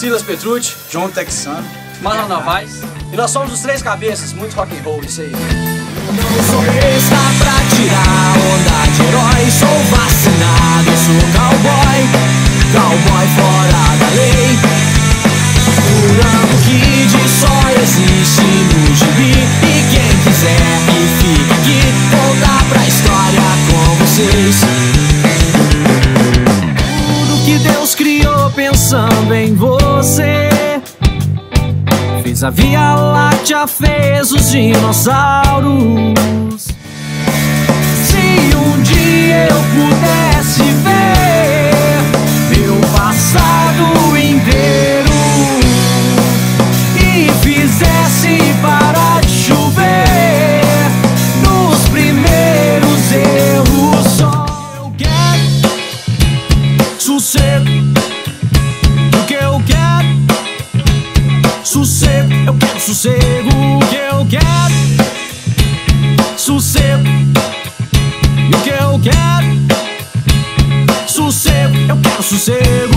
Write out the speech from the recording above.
Silas Petrucci, John Texano, Marlon Novaes. e nós somos os Três Cabeças, muito rock and roll, isso aí. Não sou besta pra tirar onda de herói Sou vacinado, sou cowboy Cowboy fora da lei O Kid só existe no gibi E quem quiser que fique aqui Contar pra história com vocês Tudo que Deus criou pensando em você Fez a Via Láctea, fez os dinossauros. Se um dia eu pudesse ver meu passado inteiro e fizesse parar de chover nos primeiros erros, só eu quero sossego. Sossego, eu quero sossego. Que eu quero? Sossego. E o que eu quero? Sossego, eu quero sossego.